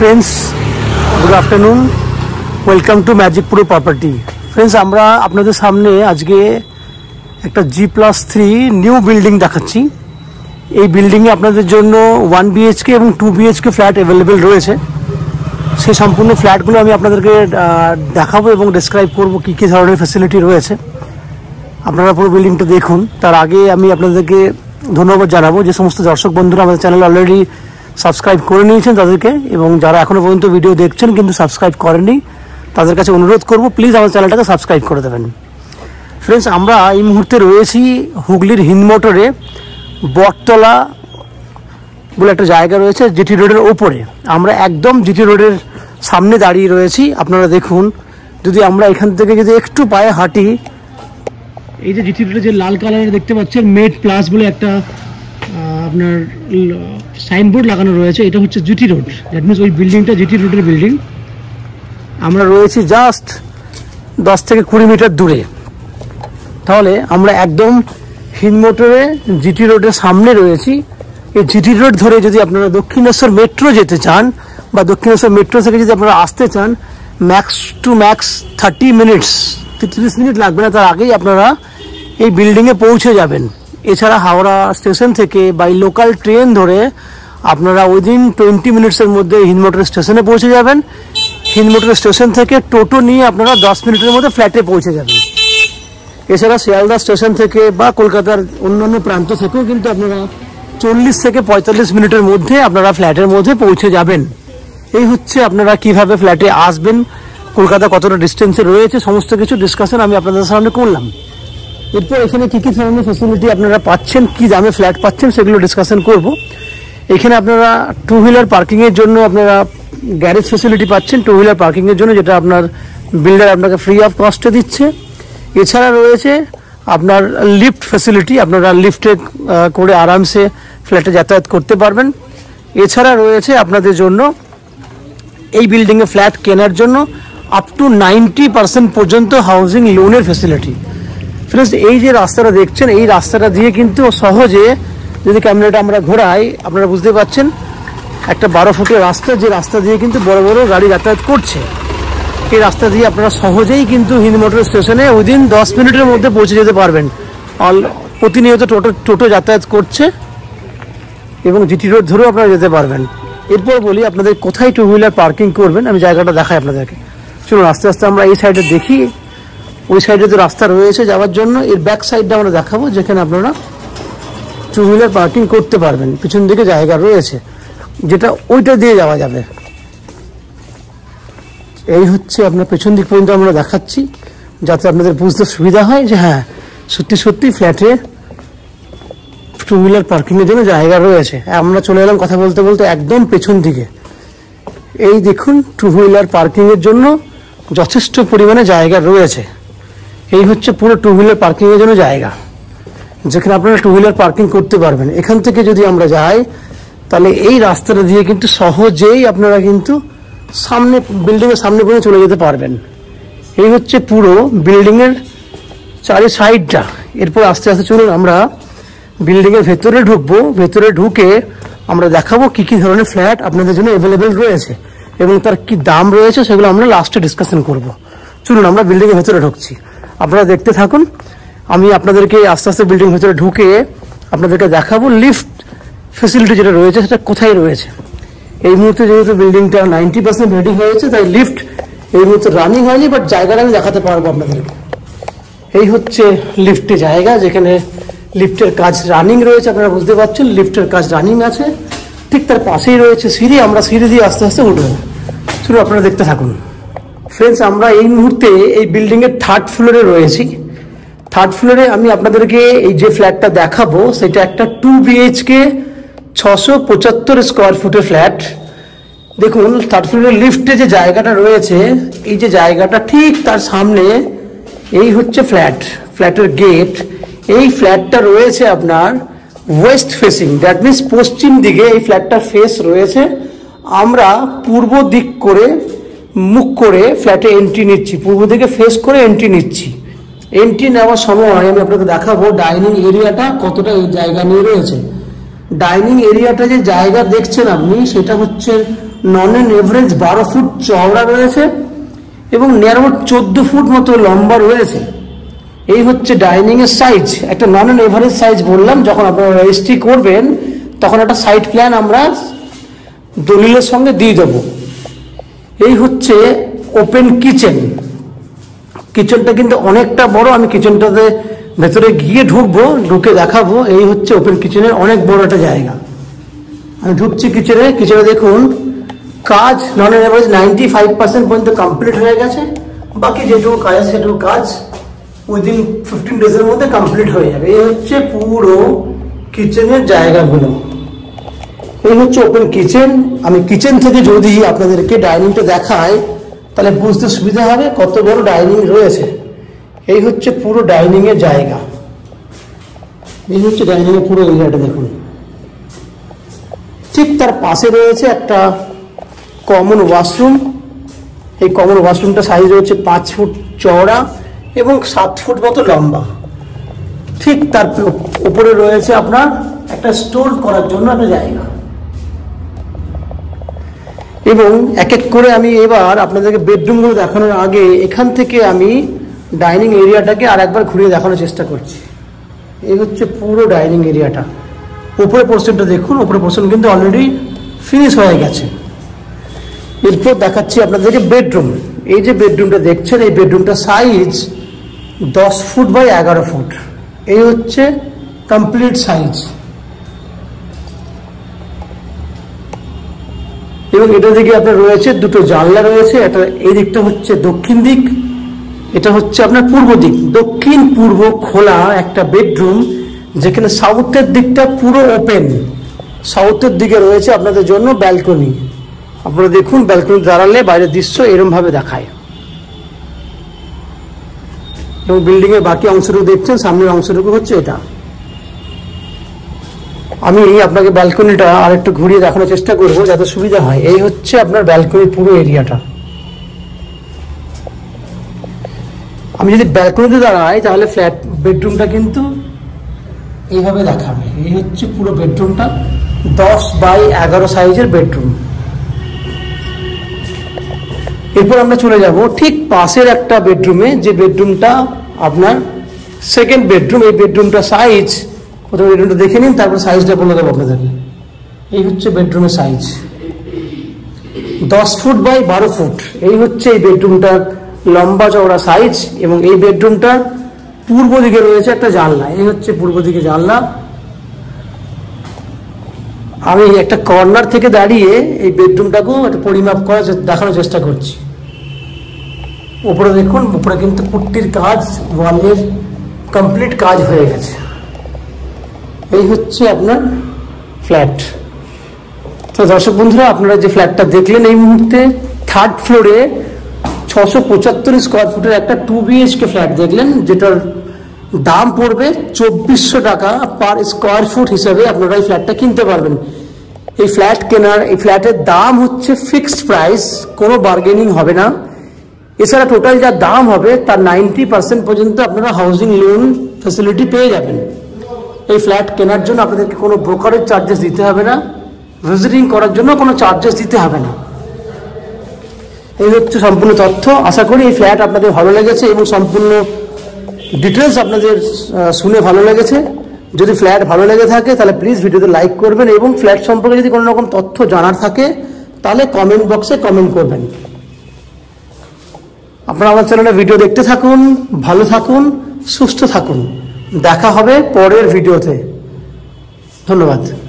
Friends good afternoon welcome to magic pro property friends আমরা আপনাদের সামনে আজকে একটা G plus three new building দেখাচ্ছি। এই বিল্ডিংয়ে আপনাদের জন্য ওয়ান বিএইচকে এবং টু বিএইচকে ফ্ল্যাট অ্যাভেলেবেল রয়েছে। সেই সম্পূর্ণ ফ্ল্যাটগুলো আমি আপনাদেরকে দেখাবো এবং ডিসক্রাইব করব কী কী ধরনের ফ্যাসিলিটি রয়েছে। আপনারা পুরো বিল্ডিংটা দেখুন। তার আগে আমি আপনাদেরকে ধন্যবাদ জানাব যে সমস্ত দর্শক বন্ধুরা আমাদের চ্যানেল অলরেডি সাবস্ক্রাইব করে নিয়েছেন তাদেরকে এবং যারা এখনও পর্যন্ত ভিডিও দেখছেন কিন্তু সাবস্ক্রাইব করেননি, তাদের কাছে অনুরোধ করব প্লিজ আমার চ্যানেলটাকে সাবস্ক্রাইব করে দেবেন। ফ্রেন্ডস আমরা এই মুহূর্তে রয়েছি হুগলির হিন্দমোটরে বটতলা বলে একটা জায়গা রয়েছে, জিটি রোডের ওপরে। আমরা একদম জিটি রোডের সামনে দাঁড়িয়ে রয়েছি, আপনারা দেখুন। যদি আমরা এখান থেকে যদি একটু পায়ে হাঁটি, এই যে জিটি রোডে যে লাল কালারের দেখতে পাচ্ছেন মেড প্লাস বলে একটা আপনার সাইনবোর্ড লাগানো রয়েছে, এটা হচ্ছে জিটি রোড। দ্যাট মিনস ওই বিল্ডিংটা জিটি রোডের বিল্ডিং আমরা রয়েছি জাস্ট দশ থেকে কুড়ি মিটার দূরে। তাহলে আমরা একদম হিন্দমোটরে জিটি রোডের সামনে রয়েছি। এই জিটি রোড ধরে যদি আপনারা দক্ষিণেশ্বর মেট্রো যেতে চান, বা দক্ষিণেশ্বর মেট্রো থেকে যদি আপনারা আসতে চান max to max thirty minutes তিরিশ মিনিট লাগবে না, তার আগেই আপনারা এই বিল্ডিংয়ে পৌঁছে যাবেন। এছাড়া হাওড়া স্টেশন থেকে বাই লোকাল ট্রেন ধরে আপনারা উইদিন টোয়েন্টি মিনিটসের মধ্যে হিন্দমোটর স্টেশনে পৌঁছে যাবেন। হিন্দমোটর স্টেশন থেকে টোটো নিয়ে আপনারা দশ মিনিটের মধ্যে ফ্ল্যাটে পৌঁছে যাবেন। এছাড়া শিয়ালদা স্টেশন থেকে বা কলকাতার অন্যান্য প্রান্ত থেকেও কিন্তু আপনারা চল্লিশ থেকে পঁয়তাল্লিশ মিনিটের মধ্যে আপনারা ফ্ল্যাটের মধ্যে পৌঁছে যাবেন। এই হচ্ছে আপনারা কীভাবে ফ্ল্যাটে আসবেন, কলকাতা কতটা ডিস্টেন্সে রয়েছে, সমস্ত কিছু ডিসকাশন আমি আপনাদের সামনে করলাম। এরপর এখানে কী কী ধরনের ফেসিলিটি আপনারা পাচ্ছেন, কি দামে ফ্ল্যাট পাচ্ছেন সেগুলো ডিসকাশন করব। এখানে আপনারা টু হুইলার পার্কিংয়ের জন্য আপনারা গ্যারেজ ফেসিলিটি পাচ্ছেন টু হুইলার পার্কিংয়ের জন্য যেটা আপনার বিল্ডার আপনাকে ফ্রি অফ কস্টে দিচ্ছে। এছাড়া রয়েছে আপনার লিফট ফেসিলিটি আপনারা লিফটে করে আরামসে ফ্ল্যাটে যাতায়াত করতে পারবেন। এছাড়া রয়েছে আপনাদের জন্য এই বিল্ডিংয়ে ফ্ল্যাট কেনার জন্য আপ টু নাইনটি পার্সেন্ট পর্যন্ত হাউজিং লোনের ফেসিলিটি ফ্রেন্ডস এই যে রাস্তাটা দেখছেন, এই রাস্তাটা দিয়ে কিন্তু সহজে যদি ক্যামেরাটা আমরা ঘোরাই, আপনারা বুঝতে পারছেন, একটা বারো ফুটের রাস্তা, যে রাস্তা দিয়ে কিন্তু বড় বড় গাড়ি যাতায়াত করছে। এই রাস্তা দিয়ে আপনারা সহজেই কিন্তু হিন্দ মোটর স্টেশনে উইদিন দশ মিনিটের মধ্যে পৌঁছে যেতে পারবেন। অল, প্রতিনিয়ত টোটো টোটো যাতায়াত করছে এবং জিটি রোড ধরেও আপনারা যেতে পারবেন। এরপর বলি আপনাদের কোথায় টু হুইলার পার্কিং করবেন, আমি জায়গাটা দেখাই আপনাদেরকে। চলুন, আস্তে আস্তে আমরা এই সাইডে দেখি। ওই সাইডে যে রাস্তা রয়েছে যাওয়ার জন্য, এর ব্যাক সাইডটা আমরা দেখাবো, যেখানে আপনারা টু হুইলার পার্কিং করতে পারবেন। পিছন দিকে জায়গা রয়েছে, যেটা ওইটা দিয়ে যাওয়া যাবে। এই হচ্ছে আপনার পেছন দিক পর্যন্ত আমরা দেখাচ্ছি, যাতে আপনাদের বুঝতে সুবিধা হয় যে হ্যাঁ সত্যি সত্যি ফ্ল্যাটে টু হুইলার পার্কিংয়ের জন্য জায়গা রয়েছে। আমরা চলে এলাম কথা বলতে বলতে একদম পেছন দিকে। এই দেখুন টু হুইলার পার্কিংয়ের জন্য যথেষ্ট পরিমাণে জায়গা রয়েছে। এই হচ্ছে পুরো টু হুইলার পার্কিংয়ের জন্য জায়গা। যেখানে আপনারা টু হুইলার পার্কিং করতে পারবেন। এখান থেকে যদি আমরা যাই, তাহলে এই রাস্তাটা দিয়ে কিন্তু সহজেই আপনারা কিন্তু সামনে বিল্ডিংয়ের সামনে পর্যন্ত চলে যেতে পারবেন। এই হচ্ছে পুরো বিল্ডিংয়ের চারি সাইডটা এরপর আস্তে আস্তে চলুন আমরা বিল্ডিংয়ের ভেতরে ঢুকবো। ভেতরে ঢুকে আমরা দেখাবো কি কি ধরনের ফ্ল্যাট আপনাদের জন্য অ্যাভেলেবেল রয়েছে এবং তার কি দাম রয়েছে সেগুলো আমরা লাস্টে ডিসকাশন করব। চলুন আমরা বিল্ডিংয়ের ভেতরে ঢুকছি। আপনারা দেখতে থাকুন। আমি আপনাদেরকে আস্তে আস্তে বিল্ডিং ভেতরে ঢুকে আপনাদেরকে দেখাবো লিফট ফেসিলিটি যেটা রয়েছে, সেটা কোথায় রয়েছে। এই মুহূর্তে যেহেতু বিল্ডিংটা নাইনটি পার্সেন্ট রেডি হয়েছে, তাই লিফট এই মুহূর্তে রানিং হয়নি বাট জায়গাটা আমি দেখাতে পারব আপনাদেরকে। এই হচ্ছে লিফটে জায়গা, যেখানে লিফটের কাজ রানিং রয়েছে, আপনারা বুঝতে পারছেন লিফটের কাজ রানিং আছে। ঠিক তার পাশেই রয়েছে সিঁড়ি, আমরা সিঁড়ি দিয়ে আস্তে আস্তে উঠবো। শুধু আপনারা দেখতে থাকুন। ফ্রেন্ডস আমরা এই মুহূর্তে এই বিল্ডিংয়ের থার্ড ফ্লোরে রয়েছি। থার্ড ফ্লোরে আমি আপনাদেরকে এই যে ফ্ল্যাটটা দেখাবো, সেটা একটা টু বিএইচকে ছশো পঁচাত্তর স্কোয়ার ফুটের ফ্ল্যাট দেখুন থার্ড ফ্লোরের লিফটে যে জায়গাটা রয়েছে, এই যে জায়গাটা ঠিক তার সামনে এই হচ্ছে ফ্ল্যাট ফ্ল্যাটের গেট এই ফ্ল্যাটটা রয়েছে আপনার ওয়েস্ট ফেসিং দ্যাট মিনস পশ্চিম দিকে এই ফ্ল্যাটটার ফেস রয়েছে। আমরা পূর্ব দিক করে মুখ করে ফ্ল্যাটে এন্ট্রি নিচ্ছি, পূর্ব দিকে ফেস করে এন্ট্রি নিচ্ছি। এন্ট্রি নেওয়ার সময় আমি আপনাকে দেখাবো ডাইনিং এরিয়াটা কতটা জায়গা নিয়ে রয়েছে। ডাইনিং এরিয়াটা যে জায়গা দেখছেন আপনি, সেটা হচ্ছে নন এন এভারেজ বারো ফুট চওড়া রয়েছে এবং ন্যারো চোদ্দ ফুট মতো লম্বা রয়েছে। এই হচ্ছে ডাইনিং এর সাইজ একটা নন এন এভারেজ সাইজ বললাম, যখন আপনারা রেজিস্ট্রি করবেন, তখন একটা সাইট প্ল্যান আমরা দলিলের সঙ্গে দিয়ে দেবো। এই হচ্ছে ওপেন কিচেন কিচেনটা কিন্তু অনেকটা বড়, আমি কিচেনটাতে ভেতরে গিয়ে ঢুকবো, ঢুকে দেখাবো। এই হচ্ছে ওপেন কিচেনের অনেক বড় একটা জায়গা। আমি ঢুকছি কিচেনে কিচেনে দেখুন, কাজ on average ninety five percent পর্যন্ত কমপ্লিট হয়ে গেছে। বাকি যেটুকু কাজ আছে, সেটুকু কাজ উইদিন ফিফটিন ডেজের মধ্যে কমপ্লিট হয়ে যাবে। এই হচ্ছে পুরো কিচেনের জায়গাগুলো। এই হচ্ছে ওপেন কিচেন আমি কিচেন থেকে যদি আপনাদেরকে ডাইনিংটা দেখাই, তাহলে বুঝতে সুবিধা হবে কত বড় ডাইনিং রয়েছে। এই হচ্ছে পুরো ডাইনিং এর জায়গা। এই হচ্ছে ডাইনিং এর পুরো এরিয়াটা দেখুন। ঠিক তার পাশে রয়েছে একটা কমন ওয়াশরুম এই কমন ওয়াশরুমটা সাইজ রয়েছে পাঁচ ফুট চওড়া এবং সাত ফুট মতো লম্বা। ঠিক তার উপরে রয়েছে আপনার একটা স্টোর করার জন্য একটা জায়গা। এবং এক এক করে আমি এবার আপনাদেরকে বেডরুমগুলো দেখানোর আগে এখান থেকে আমি ডাইনিং এরিয়াটাকে আর একবার ঘুরিয়ে দেখানোর চেষ্টা করছি। এই হচ্ছে পুরো ডাইনিং এরিয়াটা উপরে পোর্শনটা দেখুন উপরে পোর্শন কিন্তু অলরেডি ফিনিশ হয়ে গেছে। এরপর দেখাচ্ছি আপনাদেরকে বেডরুম এই যে বেডরুমটা দেখছেন, এই বেডরুমটা সাইজ দশ ফুট বাই এগারো ফুট এই হচ্ছে কমপ্লিট সাইজ এবং এটা দিকে আপনার রয়েছে দুটো জানলা রয়েছে, এটা এই দিকটা হচ্ছে দক্ষিণ দিক, এটা হচ্ছে আপনার পূর্ব দিক। দক্ষিণ, পূর্ব, খোলা একটা বেডরুম, যেখানে সাউথের দিকটা পুরো ওপেন। সাউথের দিকে রয়েছে আপনাদের জন্য ব্যালকনি। আপনারা দেখুন ব্যালকনি দাঁড়ালে বাইরের দৃশ্য এরম ভাবে দেখায়। এবং বিল্ডিং এর বাকি অংশটুকু দেখছেন, সামনের অংশটুকু হচ্ছে এটা। আমি আপনাকে ব্যালকনিটা আর একটু ঘুরিয়ে দেখানোর চেষ্টা করব যাতে সুবিধা হয়। এই হচ্ছে আপনার ব্যালকনির পুরো এরিয়াটা আমি যদি ব্যালকনিতে দাঁড়াই, তাহলে ফ্ল্যাট বেডরুমটা কিন্তু এইভাবে দেখাবে। এই হচ্ছে পুরো বেডরুমটা দশ বাই এগারো সাইজের বেডরুম এরপর আমরা চলে যাব ঠিক পাশের একটা বেডরুমে যে বেডরুমটা আপনার সেকেন্ড বেডরুম এই বেডরুমটা সাইজ প্রথমে বেডরুমটা দেখে নিন, তারপর সাইজটা বলে দেবো আপনাদেরকে। এই হচ্ছে বেডরুমের সাইজ দশ ফুট বাই বারো ফুট এই হচ্ছে এই বেডরুমটার লম্বা চওড়া সাইজ এবং এই বেডরুমটার পূর্ব দিকে রয়েছে একটা জানলা। এই হচ্ছে পূর্ব দিকে জানলা। আমি একটা কর্নার থেকে দাঁড়িয়ে এই বেডরুমটাকেও একটা পরিমাপ করার দেখানোর চেষ্টা করছি। উপরে দেখুন উপরে কিন্তু পুট্টির কাজ ওয়ালের কমপ্লিট কাজ হয়ে গেছে। এই হচ্ছে আপনার ফ্ল্যাট তো দর্শক বন্ধুরা, আপনারা যে ফ্ল্যাটটা দেখলেন, এই মুহূর্তে থার্ড ফ্লোরে ছশো পঁচাত্তর স্কোয়ার ফুটের একটা টু বিএইচকে ফ্ল্যাট দেখলেন, যেটার দাম পড়বে চব্বিশশো টাকা পার স্কোয়ার ফুট হিসাবে আপনারা এই ফ্ল্যাটটা কিনতে পারবেন। এই ফ্ল্যাট কেনার, এই ফ্ল্যাটের দাম হচ্ছে ফিক্সড প্রাইস কোনো বার্গেনিং হবে না। এছাড়া টোটাল যা দাম হবে, তার নাইনটি পার্সেন্ট পর্যন্ত আপনারা হাউজিং লোন ফেসিলিটি পেয়ে যাবেন। এই ফ্ল্যাট কেনার জন্য আপনাদেরকে কোনো ব্রোকারের চার্জেস দিতে হবে না ভিজিটিং করার জন্য কোনো চার্জেস দিতে হবে না। এই হচ্ছে সম্পূর্ণ তথ্য। আশা করি এই ফ্ল্যাট আপনাদের ভালো লেগেছে এবং সম্পূর্ণ ডিটেলস আপনাদের শুনে ভালো লেগেছে। যদি ফ্ল্যাট ভালো লেগে থাকে, তাহলে প্লিজ ভিডিওতে লাইক করবেন এবং ফ্ল্যাট সম্পর্কে যদি কোনো রকম তথ্য জানার থাকে, তাহলে কমেন্ট বক্সে কমেন্ট করবেন। আপনারা আমার চ্যানেলে ভিডিও দেখতে থাকুন, ভালো থাকুন, সুস্থ থাকুন। দেখা হবে পরের ভিডিওতে। ধন্যবাদ।